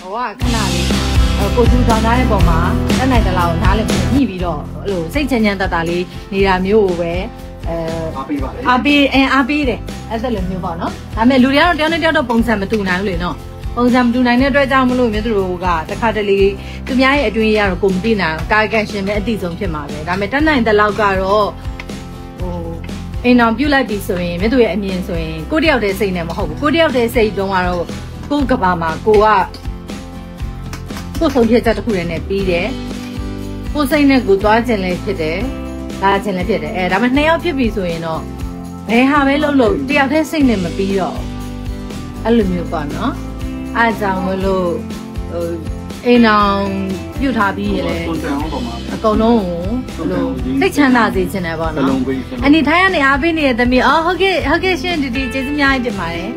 ဟိုကခဏလေးအဲ့ကိုသူထောင်ထားတဲ့ပုံမှာတက်နိုင်တလားကိုနားလည်းညှိပြီးတော့အဲ့လိုစိတ်ချမ်းချမ်းတတလေးနေတာမျိုးကိုပဲအဲအားပေးပါလေအားပေးအင်းအားပေးတယ်အဲ့ဒါလိုမျိုးပေါ့နော်ဒါပေမဲ့လူတွေကတော့တယောက်နဲ့တယောက်တော့ပုံစံမတူနိုင်ဘူးလေနော်ပုံစံမတူနိုင်တဲ့အတွက်ကြောင့်မလို့မြတ်သူတို့ကတခါတလေသူများရဲ့အတွင်းရတော့ကိုမသိနိုင်ကာယကံရှင်ပဲအတိဆုံးဖြစ်မှာပဲဒါပေမဲ့တက်နိုင်တဲ့လောက်ကတော့ဟို အိမ်အောင်ပြုတ်လိုက်ပြီဆိုရင်မြတ်သူရဲ့အမြင်ဆိုရင်ကိုတယောက်တည်းစိတ်နဲ့မဟုတ်ဘူးကိုတယောက်တည်းစိတ်တုံးကတော့ကိုကဘာမှာကိုကကိုဆုံးဖြတ်ချက်တစ်ခုတည်းနဲ့ပြီးတယ်ကိုစိတ်နဲ့ကိုသွားခြင်းလည်းဖြစ်တယ်လာခြင်းလည်းဖြစ်တယ်အဲဒါပေမဲ့နှစ်ယောက်ဖြစ်ပြီဆိုရင်တော့ဘယ်ဟာပဲလုပ်လို့တယောက်တည်းစိတ်နဲ့မပြီးတော့အဲ့လိုမျိုးပေါ့နော်အားကြောင့်မလို့ဟို အိမ်အောင်ပြုတ်ထားပြီးရင်လည်းကွန်တန်အောင်ပါမှာ အကုန်လုံးကိုဘယ်လိုစိတ်ချမ်းသာစေချင်တယ်ပေါ့စနော်လုံးပေးအနေထိုင်ကနေအားပေးနေတဲ့သမီးအော်ဟုတ်ကဲ့ဟုတ်ကဲ့ရှင်ဒီဒီကျေးဇူးများကြီးတင်ပါတယ်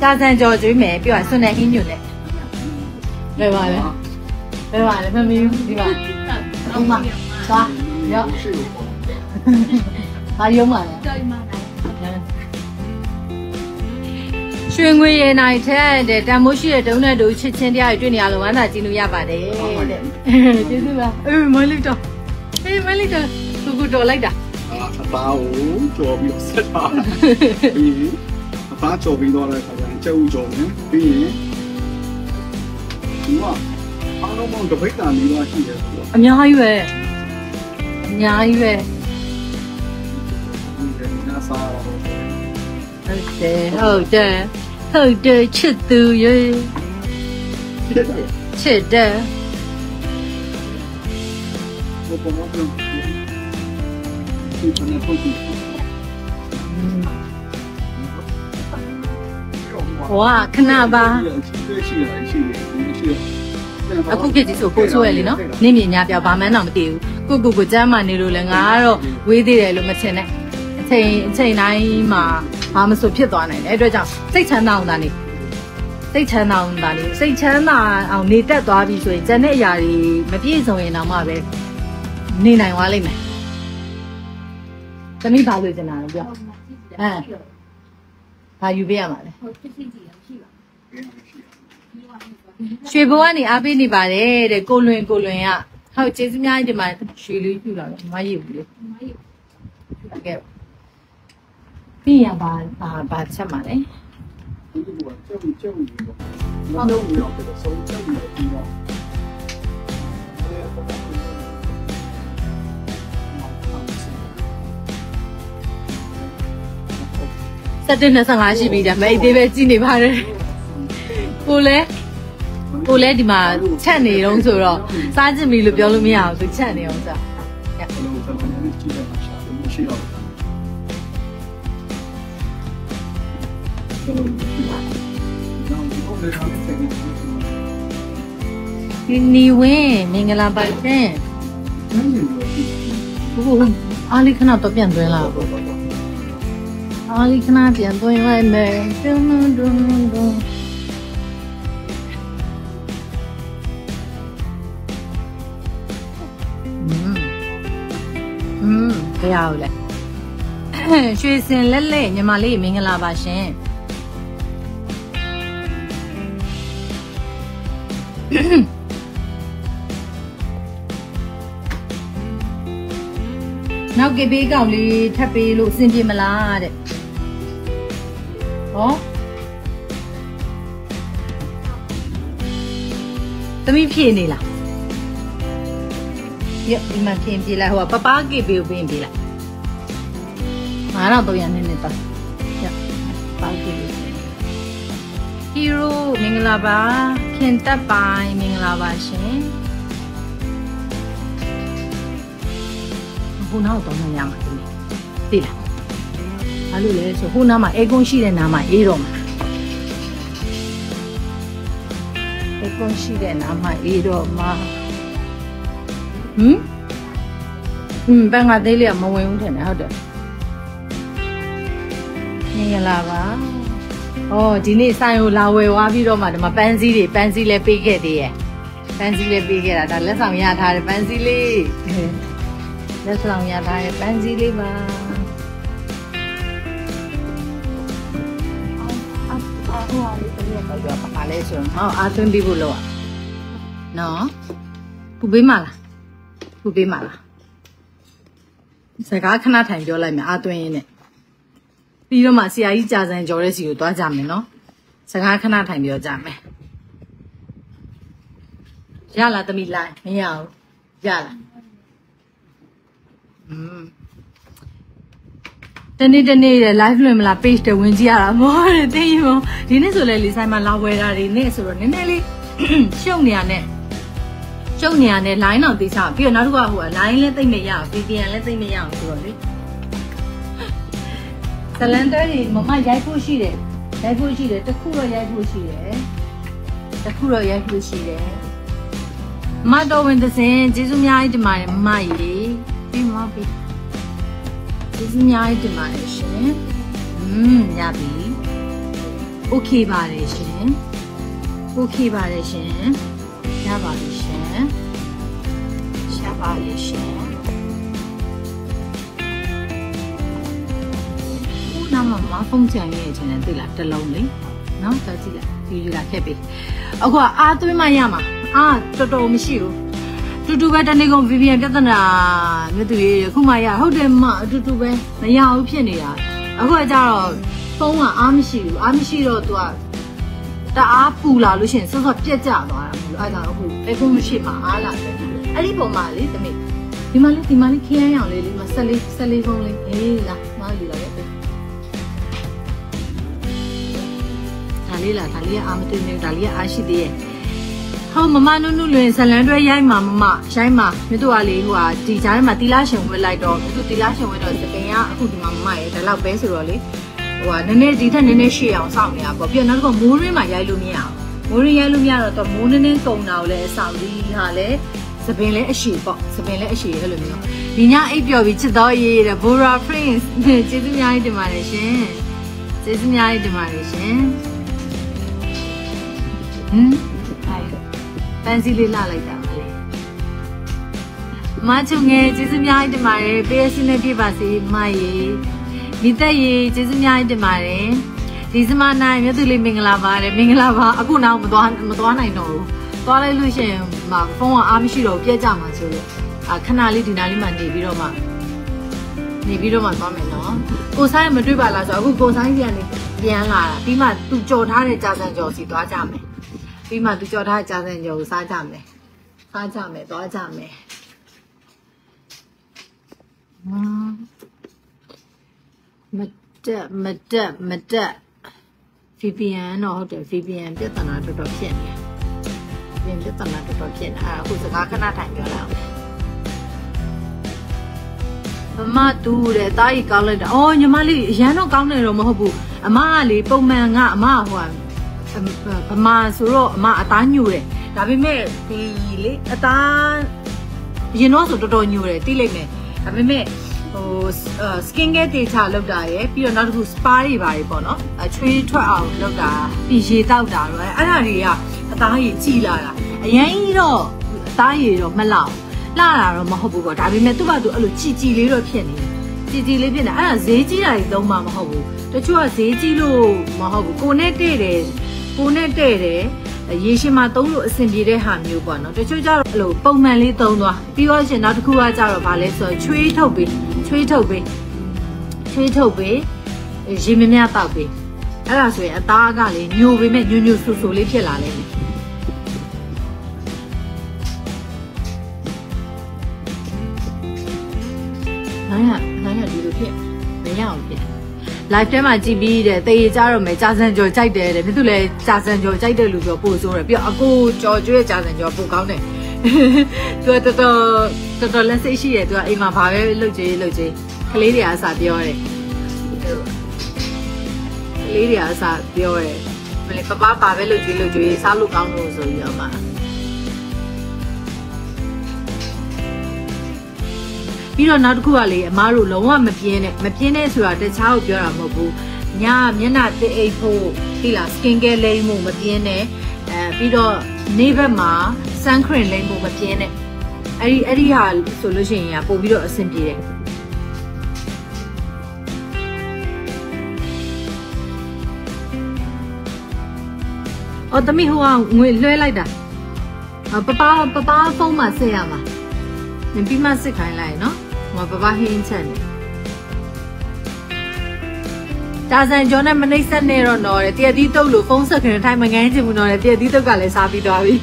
ကြာစံကြော်ကျွေးမယ်ပြီးတော့ဆွနဲ့ဟင်းညွတ်နဲ့ဘယ်ပါလဲဘယ်ပါလဲမမီးဘူးဒီပါဟုတ်မှာသွားရော့ဘာရုံးပါလဲ ရွှေငွေရည်နိုင်ထက်တဲ့တန်မိုးရှိတဲ့တုံးတဲ့တို့ချစ်ချင်းတရားတွေတွေ့နေရလို့ဝမ်းသာကြည့်လို့ရပါတယ်တဲ့ကျေးဇူးပါအေးမလေးတော့အေးမလေးတော့ကူကူတော်လိုက်တာအပားကိုကြော်ပြီးဆက်တာပြီးအပားကြော်ပြီးတော့လည်းခါကျရင်ကျုပ်ကြော်နေပြီးရင်ဒီကအားလုံးပေါင်းတပိတ်တာလေးပါရှိတယ်ဆိုတော့အများကြီးပဲအများကြီးပဲဒီကနေ့စားတော့ ဟုတ်တယ်ဟုတ်တယ်ဟုတ်တယ်ချစ်သူရေဖြစ်တယ်ချစ်တယ်ဘယ်ပေါ်မှာပြန်ဒီကနေ့ပုံကြည့်ဝါခဏပါရှိတယ်ရှိတယ်ရှိတယ်အခုခေတ်ကြီးဆိုပို့ဆိုးရလေနော်နင့်မြင်ညာပြောဘာမှန်းတော့မသိဘူးကိုကိုကိုကျမ်းမာနေလို့လဲငါကတော့ဝေးသေးတယ်လို့မထင်နဲ့အချိန်အချိန်တိုင်းမှာ ဘာမဆိုဖြစ်သွားနိုင်တယ်အဲ့အတွက်ကြောင့်စိတ်ချမ်းသာအောင်သာနေစိတ်ချမ်းသာအောင်သာနေစိတ်ချမ်းသာအောင်နေတက်သွားပြီဆိုရင်ကျန်တဲ့အရာတွေမပြည့်စုံရင်တော့မှပဲနေနိုင်သွားလိမ့်မယ်သမီးဘာလို့ကျင်တာလဲပြောဟမ်ဘာယူပေးရမှာလဲရွှေဘဝကနေအားပေးနေပါတယ်တဲ့ကိုလွင်ကိုလွင်ကဟုတ်ကျေးဇူးများကြီးဒီမှာရွှေလေးပြလာတယ်မရဘူးလေဟုတ်ကဲ့ ပြီးရပါဘာဘာချက်မှာလဲဒီကကြောက်ကြောက်နေတော့မလုံးမရောက်တော့ဆုံးကြောက်နေပြီးတော့725ရှိပြီဒါမဲ့အိတ်သေးပဲကြည်နေပါတယ်ကိုလဲကိုလဲဒီမှာချက်နေတော့ဆိုတော့စားကြည့်ပြီလို့ပြောလို့မရဘူးသူချက်နေအောင်ဆိုဘယ်လိုသဘောနဲ့ကြည့်ရမှာရှာလို့မရှိတော့ ဒီလိုလည်းဆက်နေတယ် ဒီနီဝင်းမင်္ဂလာပါရှင် ။နည်းနည်းတော့ဒီ ဟိုအားလေးခဏတော့ပြန်သွင်းလာအားလေးခဏပြန်သွင်းလိုက်မယ်ဒွန်းဒွန်းဒွန်းဒွန်းอืมอืมဘယ်အောင်လဲရွှေစင်လက်လက်ညီမလေးမင်္ဂလာပါရှင် နောက်ကပေးကောင်လေးထပ်ပေးလို့အဆင်ပြေမလားတဲ့ဟောသမီးဖြည့်နေလားရဒီမှာဖြည့်ပြေးလိုက်ဟိုကပပကေပေးကိုပေးရင်ပြေးလိုက်9300နဲ့နဲ့တော့ရ ရိုမင်္ဂလာပါခင်တက်ပိုင်းမင်္ဂလာပါရှင်ဟိုနောက်တော့မရမှာဒီသိလားဘာလို့လဲဆိုဟိုနားမှာအေကွန်ရှိတဲ့နားမှာအေးတော့မှာအေကွန်ရှိတဲ့နားမှာအေးတော့မှာဟမ်ဟမ်ဘန်ကသေးလေးကမဝင်ဘူးထင်တယ်ဟုတ်တယ်မင်္ဂလာပါ ဩဒီနေ့ဆိုင်ကိုလာဝယ်သွားပြီးတော့မှဒီမှာပန်းစည်းတွေပန်းစည်းလည်းပေးခဲ့သေးရဲ့ပန်းစည်းလည်းပေးခဲ့တာဒါလက်ဆောင်ရထားတယ်ပန်းစည်းလေးလက်ဆောင်ရထားတယ်ပန်းစည်းလေးပါဟုတ်ပါဘူးတကယ်တော့ပပါလဲဆိုတော့ဟောအာသွင်းပြီးဖို့လောက်อ่ะနော်ပူပေးမလားပူပေးမလားစကားခဏထိုင်ပြောလိုက်မယ်အာသွင်းရင်းနဲ့ ပြီးတော့မှဆရာကြီးကြာစံကြော်တဲ့စီကိုသွားကြမယ်နော်စကားခဏထိုင်ပြောကြမယ်ရလားသမီးလိုက်မရဘူးရလားอืมတနေ့တနေ့တဲ့ live လွှင့်မလား page တဝင်ကြည့်ရတာမောတယ်သိရင်မောဒီနေ့ဆိုလဲလေးဆိုင်မှာလာဝယ်တာတွေနဲ့ဆိုတော့နည်းနည်းလေးရှုပ်နေရနဲ့ရှုပ်နေရနဲ့ line တော့သိစားပြီးတော့နောက်တစ်ခုကဟိုက line လည်းသိမ့်မရအောင် VPN လည်းသိမ့်မရအောင်ဆိုတော့လေ ဇလန်တဲတွေမမရိုက်ဖို့ရှိတယ်ရိုက်ဖို့ရှိတယ်တစ်ခုတော့ရိုက်ဖို့ရှိတယ်တစ်ခုတော့ရိုက်ဖို့ရှိတယ်မတော်ဝင်တဲ့စင်ကျေးဇူးများကြီးတင်ပါတယ်မမကြီးပြီးမပြီးကျေးဇူးများကြီးတင်ပါတယ်ရှင်။อืมရပြီ။ Okay ပါတယ်ရှင်။ Okay ပါတယ်ရှင်။ရပါပြီရှင်။ရပါပြီရှင်။ ဦးနာမမဖုန်းချန်ရဲ့ချင်တယ်သိလားတစ်လုံးလေ။နော်ကြောက်ကြည့်လိုက်ဗီဒီယိုလာခက်ပြီ။အခုကအားသွင်းမှရမှာ။အာတော်တော်မရှိဘူး။တူတူပဲတနေ့ကုန် VPN ပြဿနာမြတ်သူရေခုမှရဟုတ်တယ်မအတူတူပဲမရဘူးဖြစ်နေတာအခုကကြတော့ဖုန်းကအားမရှိဘူးအားမရှိတော့ तू ကတအားပူလာလို့ရှိရင်စောစောပြက်ကျသွားတာမလို့အဲ့ဒါအခုအဲ့ဖုန်းမရှိမှအားလာတယ်အဲ့ဒီပုံမှာလေတမိဒီမှာလေဒီမှာလေခရမ်းရောင်လေးလေးမှာဆက်လေးဆက်လေးဖုန်းလေးဟေးလာမယူလာ လေးလားဒါလေးကအားမတွေ့နေဒါလေးကအားရှိသေးရဲ့ဟောမမနုနုလွင်ဇလန်တွဲရိုက်မှာမမရိုက်မှာမြတ်သူကလေဟိုဟာဒီကြားထဲမှာတီလာရှင်ဝက်လိုက်တော့မြတ်သူတီလာရှင်ဝက်တော့စပင်ကအခုဒီမှာမမရဲ့ဒါတော့ပဲဆိုတော့လေဟိုဟာနည်းနည်းဒီထက်နည်းနည်းရှေ့အောင်စောင့်နေတာပေါ့ပြီးတော့နောက်တစ်ခုမိုးရင်းမှာရိုက်လို့မရအောင်မိုးရင်းရိုက်လို့မရတော့တော့မိုးနည်းနည်းကုံတာကိုလည်းအဆောင်ဒီဟာလည်းစပင်လည်းအရှိပေါ့စပင်လည်းအရှိအဲ့လိုမျိုးဒီညအိပ်ပျော်ပြီးချစ်တော်ရေးတဲ့ Bora Prince ကျေးဇူးများကြီးတင်ပါတယ်ရှင်ကျေးဇူးများကြီးတင်ပါတယ်ရှင် ဟမ်ပန်းစည်းလေးလှလိုက်တာပါလေမချုံငယ်ကျေးဇူးများကြီးတင်ပါတယ်ပေးရစင်းနဲ့ပြပါစေမရေမိသက်ရေကျေးဇူးများကြီးတင်ပါတယ်ဒီစမနိုင်မြတ်သူလေးမင်္ဂလာပါတယ်မင်္ဂလာပါအခုနောက်မသွားမသွားနိုင်တော့ဘူးသွားလိုက်လို့ရှိရင်မဖုန်းကအားမရှိတော့ပြက်ကြမှာဆိုလို့အခဏလေးဒီနားလေးမှနေပြီးတော့မှနေပြီးတော့မှသွားမယ်နော်ကိုဆိုင်မတွေ့ပါလားဆိုတော့အခုကိုဆိုင်စီကနေပြန်လာတာပြီးမှသူကြော်ထားတဲ့ကြာစံကြော်စီသွားကြမယ် ပြီးမှသူကြော်ထားကြာစံကြော်ကိုစားကြမယ်စားကြမယ်သွားကြမယ်မတက်မတက်မတက် VPN တော့ဟုတ်တယ် VPN ပြဿနာတော်တော်ဖြစ်နေတယ် VPN ပြဿနာတော်တော်ဖြစ်နေအဲ့အခုစကားခဏထိုင်ပြောလိုက်အောင်မမတူတဲ့တားကြီးကောင်းလိုက်တာအော်ညီမလေးအရန်တော့ကောင်းနေတော့မဟုတ်ဘူးအမကလေပုံမှန်ကအမဟိုဟာ ဗမာဆိုတော့အမအသားညိုတယ်ဒါပေမဲ့ဒီလေအသားရင်တော့ဆိုတော်တော်ညိုတယ်သိလိုက်မယ်ဒါပေမဲ့ဟို skin care တေချာလောက်တာရယ်ပြီးတော့နောက်တစ်ခု spa တွေပါတယ်ပေါ့နော်အချွေးထွက်အောင်လောက်တာပြီးရေတောက်တာတော့အဲ့ဒါတွေကအသားရည်ကြည်လာတာအရင်ကြီးတော့အသားရည်တော့မလောက်လာတာတော့မဟုတ်ဘူးပေါ့ဒါပေမဲ့သူ့ဘာသူအဲ့လိုကြည်ကြည်လေးတော့ဖြစ်နေကြည်ကြည်လေးဖြစ်နေအဲ့ဒါဈေးကြီးတာတွေသုံးမှာမဟုတ်ဘူးတချို့ကဈေးကြီးလို့မဟုတ်ဘူးကိုနဲ့တဲ့တယ် ကိုနဲ့တဲ့တယ်ရေရှင်မှာသုံးလို့အဆင်ပြေတဲ့ဟာမျိုးပေါ့နော်တချို့ကျတော့အဲ့လိုပုံမှန်လေးသုံးသွားပြီးတော့ရှင်နောက်တစ်ခုကကျတော့ဗာလဲဆိုတော့ချွေးထုတ်ပြီးချွေးထုတ်ပြီးချွေးထုတ်ပြီးရေမများတောက်ပြီးအဲ့ဒါဆိုရင်အသားကလေညိုပေမဲ့ညိုညိုဆူဆူလေးဖြစ်လာလိမ့်မယ်နိုင်ရနိုင်ရဒီလိုဖြစ်မရအောင်ဖြစ် live ထဲမှာကြည့်ပြီးတဲ့တေးကြတော့မယ်ကြာစံကြော်ကြိုက်တယ်တဲ့မြစ်သူလည်းကြာစံကြော်ကြိုက်တယ်လို့ပြောပို့ဆိုတယ်ပြီးတော့အကိုကြော်ကျွေးကြာစံကြော်ပို့ကောင်းတယ်သူကတော်တော်တော်တော်လက်စိတ်ရှိတယ်သူကအိမ်မှာဘာပဲလုပ်ကြည့်လုပ်ကြည့်ကလေးတွေအစားပြောတယ်ကလေးတွေအစားပြောတယ်မလေးပပဘာပဲလုပ်ကြည့်လုပ်ကြည့်စားလို့ကောင်းလို့ဆိုပြီးတော့မှ ပြီးတော့နောက်တစ်ခုကလေအမားတို့လုံးဝမပြင်းနဲ့မပြင်းနဲ့ဆိုတာတခြားကိုပြောတာမဟုတ်ဘူးညမျက်နှာတစ်အိတ်ဖို့ဒီလား skin care လိမ့်မှုမပြင်းနဲ့အဲပြီးတော့နေ့ဘက်မှာ sun cream လိမ့်မှုမပြင်းနဲ့အဲ့ဒီအဲ့ဒီဟာဆိုလို့ရှိရင်ပို့ပြီးတော့အဆင်ပြေတယ်အော်သမီးဟိုကငွေလွှဲလိုက်တာအပပပပဖုန်းမှာဆက်ရမှာနင်ပြီးမှစစ်ခိုင်းလိုက်နော် ဟိုပပဟင်းချက်နေတာဆန်ကျော်နဲ့မနှိမ့်ဆက်နေတော့တော့တယ်တရက်သီးတုတ်လို့ဖုန်းဆက်ခင်ထိုင်မငန်းချင်ဘူးတော့တယ်တရက်သီးတုတ်ကလည်းစားပြီးသွားပြီ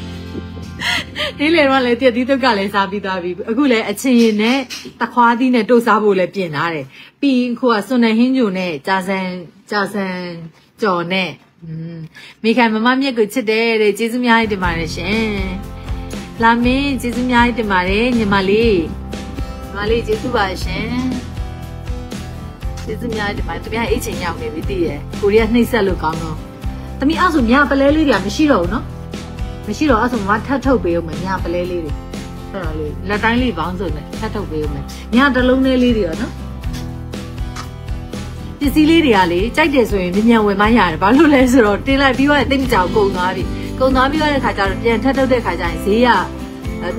ဒီလေတော့လည်းတရက်သီးတုတ်ကလည်းစားပြီးသွားပြီအခုလည်းအချင်းရင်နဲ့တခွားသီးနဲ့တုတ်စားဖို့လည်းပြင်ထားတယ်ပြီးရင်ခုကစွန်နယ်ဟင်းဂျိုနဲ့ကြာဆန်ကြာဆန်ကျော်နဲ့อืมမိခိုင်မမမြက်ကိုချစ်တယ်တဲ့ကျေးဇူးများတင်ပါတယ်ရှင်လာမင်းကျေးဇူးများတင်ပါတယ်ညီမလေးညီ မလေးကျေးဇူးပါရှင်ကျေးဇူးများဒီပိုင်းသူများအိတ်ချင်ရောက်နေပြီတည်ရယ်ကိုရီးယားနှိမ့်ဆက်လို့ကောင်းတော့သမီးအဲ့ဆိုမြပလဲလေးတွေကမရှိတော့ဘူးနော်မရှိတော့အဲ့ဆိုမထတ်ထုတ်ပေးဦးမယ်မြပလဲလေးတွေအဲ့ဒါလေးလက်တိုင်းလေးပေါင်းစုံနဲ့ထတ်ထုတ်ပေးဦးမယ်မြတလုံးလေးလေးတွေရောနော်ပစ္စည်းလေးတွေကလေကြိုက်တယ်ဆိုရင်မြန်မြန်ဝင်မရတယ်ဘာလို့လဲဆိုတော့တင်လိုက်ပြီးတော့တိတ်မကြောက်ကုန်သွားပြီကုန်သွားပြီးတော့တဲ့ခါကျတော့ပြန်ထတ်ထုတ်တဲ့ခါကျရင်ဈေးက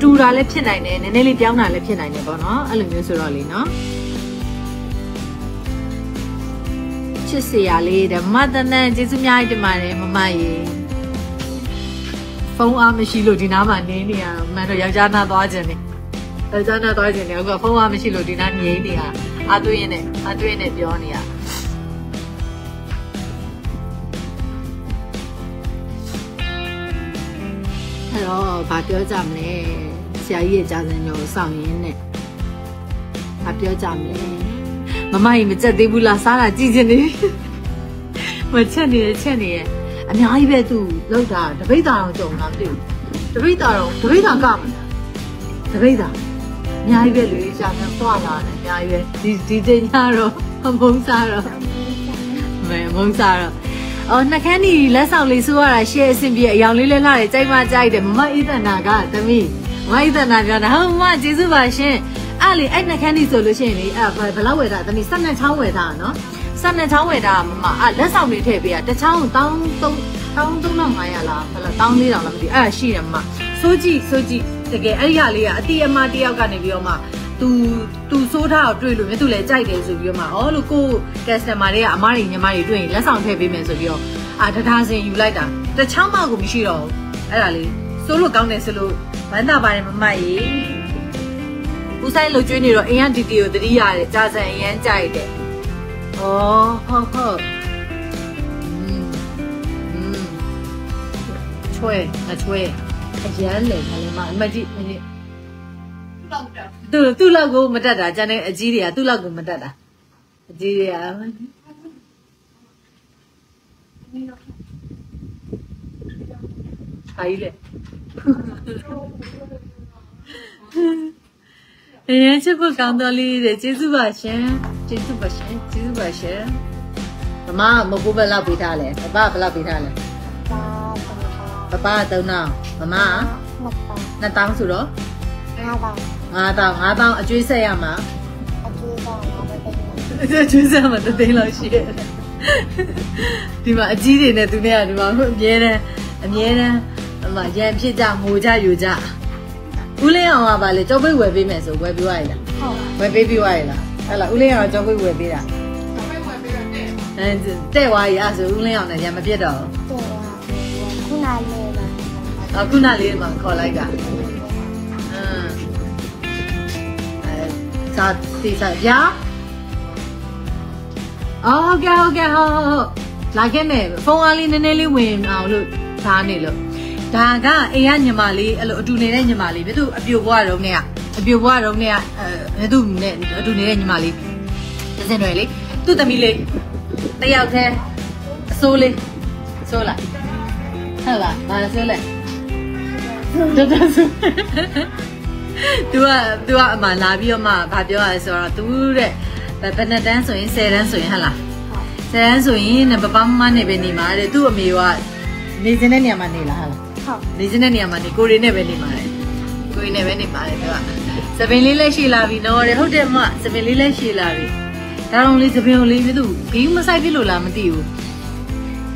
တူတာလည်းဖြစ်နိုင်တယ်နည်းနည်းလေးပြောင်းတာလည်းဖြစ်နိုင်တယ်ပေါ့နော်အဲ့လိုမျိုးဆိုတော့လေနော်ချစ်စရာလေးတဲ့မတန်တန်ကျေးဇူးများတင်ပါတယ်မမရေဖုန်းအားမရှိလို့ဒီနားမှာနေနေရတော့မန်တော့ယောက်ျားနာသွားခြင်းနေယောက်ျားနာသွားခြင်းနေအခုကဖုန်းအားမရှိလို့ဒီနားငြိမ်းနေရအာသွေးနဲ့အာသွေးနဲ့ပြောနေရ အဲ့တော့ဘာပြောကြမလဲဆရာကြီးရဲ့ကြာစံကျော်စောင့်ရင်းနဲ့ဘာပြောကြမလဲမမကြီးမကြက်သေးဘူးလားစားတာကြည့်ချင်နေမချက်နေချက်နေရဲ့အများကြီးပဲသူလောက်တာတပိတ်တာတော့ကြုံလားမသိဘူးတပိတ်တာတော့တပိတ်တာကမလားတပိတ်တာအများကြီးပဲလူကြီးရှာပြန်သွားလာတယ်အများကြီးပဲဒီဒီတင်ညတော့မုံစားတော့မဲမုံစားတော့ အော်နှကန်းဒီလက်ဆောင်လေးဆိုရတာရှေ့အဆင်ပြေအယောင်လေးလဲလာတယ်ကြိုက်မှကြိုက်တယ်မမဣဒနာကသမီးမမဣဒနာပြောတာဟုတ်မကျေးဇူးပါရှင်အဲ့လေအဲ့နှကန်းဒီဆိုလို့ရှိရင်လေအဲ့ဘယ်လောက်ဝယ်တာသမီးဆက်နှစ်ချောင်းဝယ်တာနော်ဆက်နှစ်ချောင်းဝယ်တာမမအဲ့လက်ဆောင်လေးထည့်ပေးတာတစ်ချောင်းတောင်းသုံးတောင်း3500လားဘယ်လိုတောင်း4000လားမသိအဲ့ဒါရှိတယ်မမစိုးကြည့်စိုးကြည့်တကယ်အဲ့ဒီဟာလေးကအတီးအမတယောက်ကနေပြီးတော့မှ သူသူစိုးထားကိုတွေ့လို့မြင်သူလည်းကြိုက်တယ်ဆိုပြီးတော့မှဩလို့ကို customer တွေကအမတွေညီမတွေတွေ့ရင်လက်ဆောင်ထည့်ပေးမယ်ဆိုပြီးတော့အာတထားစင်ယူလိုက်တာတချောင်းမကိုမရှိတော့ဘူးအဲ့ဒါလေးစိုးလို့ကောင်းတယ်ဆိုလို့ဘန်းတာပါတယ်မမရေဦးဆိုင်လှကျွေးနေတော့အင်ရတီတီကိုတတိရတယ်ကြာစံအရန်ကြိုက်တယ်ဩဟုတ်ဟုတ်ချွဲအချွဲအရန်လေခလေးမအမကြီးအမကြီးလောက်တာ သူသူ့လောက်ကိုမတက်တာကျန်တဲ့အကြီးတွေကသူ့လောက်ကိုမတက်တာအကြီးတွေကဟာကြီးလေအရင်ချစ်ဖို့ကောင်းတော်လေးတဲ့ကျေးဇူးပါရှင်ကျေးဇူးပါရှင်ကျေးဇူးပါရှင်မမမဟုတ်ဘယ်လောက်ပေးထားလဲပပဘယ်လောက်ပေးထားလဲပပ3000မမ2000ဆိုတော့ 9000 9000အကျွေးဆက်ရမှာအကျွေးဆက်မှာတသိန်းလောက်ရှိတယ်ဒီမှာအကြီးတွေနဲ့သူနဲ့ကဒီမှာအမြဲတမ်းအမြဲတမ်းဟိုမှာရန်ဖြစ်ကြငိုကြယူကြဦးလင်းအောင်ကပါလေကြောပိတ်ဝယ်ပေးမယ်ဆိုဝယ်ပေးရည်လားဝယ်ပေးပြီးရည်လားဟဲ့လားဦးလင်းအောင်ကြောပိတ်ဝယ်ပေးတာအဲတဲ့ဝါးရီအဲ့ဆိုဦးလင်းအောင်နဲ့ရံမပြတ်တော့ခုနလေးပါအခုနလေးမှခေါ်လိုက်တာ စာတီစာရအော်ဟုတ်ကဲ့ဟုတ်ကဲ့ဟုတ်ဟုတ်လာခဲ့မယ်ဖုန်းအားလေးနည်းနည်းလေးဝင်အောင်လို့ထားနေလို့ဒါကအိမ်ကညီမလေးအဲ့လိုအတူနေတဲ့ညီမလေးဘယ်သူအပြိုဘွားတုံးနဲ့ကအပြိုဘွားတုံးနဲ့ကအဲဘယ်သူနဲ့အတူနေတဲ့ညီမလေးတစင်တွေလေသူ့သမီးလေးတယောက်တည်းအစိုးလေးစိုးလိုက်ဟုတ်လားဘာလဲစိုးလဲတော်တော်စိုး သူကသူကအမှလာပြီးတော့မှဗာပြောရဲဆိုတော့သူတဲ့ဘယ်နှစ်တန်းဆိုရင်10တန်းဆိုရင်ဟလား10တန်းဆိုရင်နဘပမမနဲ့ပဲနေမှာတဲ့သူ့အမေကနေစင်းတဲ့နေရာမှာနေလားဟလားဟုတ်နေစင်းတဲ့နေရာမှာနေကိုရီနဲ့ပဲနေမှာတဲ့ကိုရီနဲ့ပဲနေမှာတဲ့သူကစပင်လေးလက်ရှိလာပြီနော်တဲ့ဟုတ်တယ်မစပင်လေးလက်ရှိလာပြီဒါတော့လေးစပင်ကိုလေးပြသူဂိမ်းမဆိုင်ပြလို့လားမသိဘူး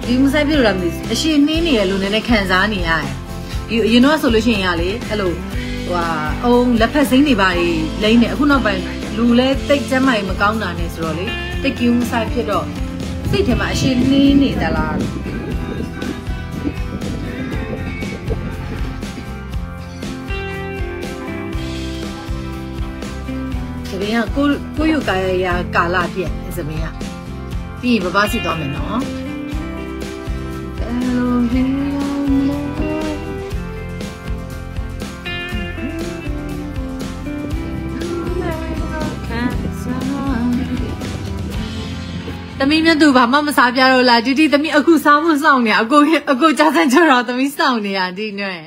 ဒီမဆိုင်ပြလို့လားမသိဘူးအရှင်နှင်းနေရလို့နည်းနည်းခံစားနေရတယ်ဒီအရင်တော့ဆိုလို့ရှိရင်ရလေအဲ့လို ဟိုအုံလက်ဖက်စိမ်းတွေပါလေလိမ့်နေအခုနောက်ပိုင်းလူလဲတိတ်ကျမ်းမာရင်မကောင်းတာနဲ့ဆိုတော့လေတိတ်ကင်းမှုဆိုင်ဖြစ်တော့စိတ်ထဲမှာအရှင်းနှင်းနေသလားသမီးကကိုကိုယူကာယရာကာလပြည့်သမီးကပြီးရင်ဘဘစီသွားမယ်နော်ဘယ်လိုလဲ သမီးမြတ်သူဘာမှမစားပြတော့လားဒီဒီသမီးအခုစားဖို့စောင့်နေအကိုအကိုကြာစံကြောတော့သမီးစောင့်နေရဒီနဲ့